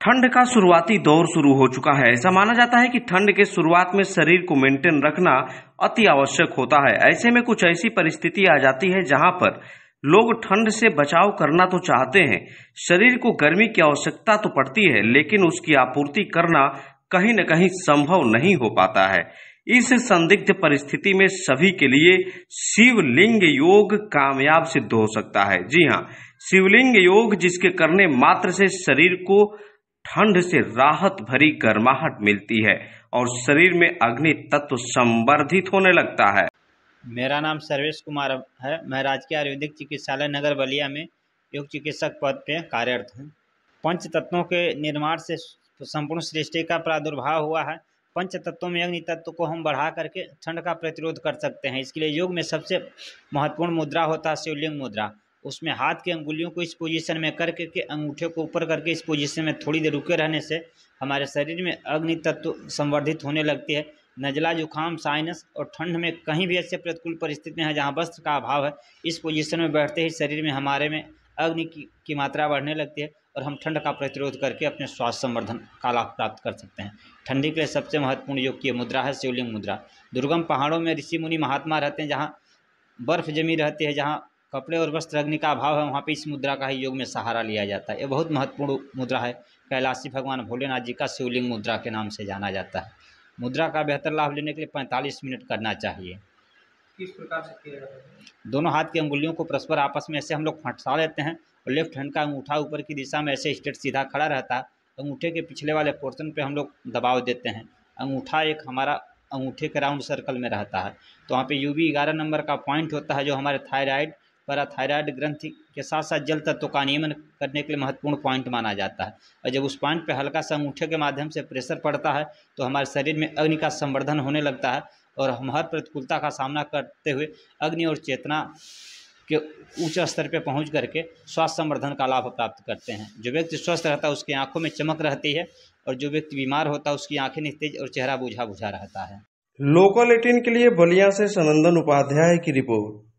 ठंड का शुरुआती दौर शुरू हो चुका है। ऐसा माना जाता है कि ठंड के शुरुआत में शरीर को मेंटेन रखना अति आवश्यक होता है। ऐसे में कुछ ऐसी परिस्थिति आ जाती है जहाँ पर लोग ठंड से बचाव करना तो चाहते हैं। शरीर को गर्मी की आवश्यकता तो पड़ती है, लेकिन उसकी आपूर्ति करना कहीं न कहीं संभव नहीं हो पाता है। इस संदिग्ध परिस्थिति में सभी के लिए शिवलिंग योग कामयाब सिद्ध हो सकता है। जी हाँ शिवलिंग योग जिसके करने मात्र से शरीर को ठंड से राहत भरी गर्माहट मिलती है और शरीर में अग्नि तत्व संवर्धित होने लगता है। मेरा नाम सर्वेश कुमार है। मैं राजकीय आयुर्वेदिक चिकित्सालय नगर बलिया में योग चिकित्सक पद पे कार्यरत हूँ। पंच तत्वों के निर्माण से संपूर्ण सृष्टि का प्रादुर्भाव हुआ है। पंच तत्वों में अग्नि तत्व को हम बढ़ा करके ठंड का प्रतिरोध कर सकते हैं। इसके लिए योग में सबसे महत्वपूर्ण मुद्रा होता है शिवलिंग मुद्रा। उसमें हाथ की अंगुलियों को इस पोजीशन में कर करके अंगूठे को ऊपर करके इस पोजीशन में थोड़ी देर रुके रहने से हमारे शरीर में अग्नि तत्व संवर्धित होने लगती है। नजला जुकाम साइनस और ठंड में कहीं भी ऐसे प्रतिकूल परिस्थितियाँ हैं जहाँ वस्त्र का अभाव है इस पोजीशन में बैठते ही शरीर में हमारे में अग्नि की, की मात्रा बढ़ने लगती है और हम ठंड का प्रतिरोध करके अपने स्वास्थ्य संवर्धन का लाभ प्राप्त कर सकते हैं। ठंडी के लिए सबसे महत्वपूर्ण योग की मुद्रा है शिवलिंग मुद्रा। दुर्गम पहाड़ों में ऋषि मुनि महात्मा रहते हैं जहाँ बर्फ़ जमी रहती है जहाँ कपड़े और वस्त्र अग्नि का अभाव है वहाँ पे इस मुद्रा का ही योग में सहारा लिया जाता है। ये बहुत महत्वपूर्ण मुद्रा है। कैलाशी भगवान भोलेनाथ जी का शिवलिंग मुद्रा के नाम से जाना जाता है। मुद्रा का बेहतर लाभ लेने के लिए पैंतालीस मिनट करना चाहिए। किस प्रकार से किया जाता है? दोनों हाथ की अंगुलियों को परस्पर आपस में ऐसे हम लोग फटसा लेते हैं और लेफ़्ट हैंड का अंगूठा ऊपर की दिशा में ऐसे स्ट्रेट सीधा खड़ा रहता है। अंगूठे के पिछले वाले पोर्शन पे हम लोग दबाव देते हैं। अंगूठा एक हमारा अंगूठे के राउंड सर्कल में रहता है। तो वहाँ पे यू वी ग्यारह नंबर का पॉइंट होता है जो हमारे थायराइड पैराथायराइड ग्रंथि के साथ साथ जल तत्व का नियमन करने के लिए महत्वपूर्ण पॉइंट माना जाता है। और जब उस पॉइंट पे हल्का सा अंगूठे के माध्यम से प्रेशर पड़ता है तो हमारे शरीर में अग्नि का संवर्धन होने लगता है और हम हर प्रतिकूलता का सामना करते हुए अग्नि और चेतना के उच्च स्तर पर पहुँच करके स्वास्थ्य संवर्धन का लाभ प्राप्त करते हैं। जो व्यक्ति स्वस्थ रहता है, उसकी आँखों में चमक रहती है और जो व्यक्ति बीमार होता है, उसकी आँखें निस्तेज और चेहरा बुझा बुझा रहता है। लोकल एटीन के लिए बलिया से सनंदन उपाध्याय की रिपोर्ट।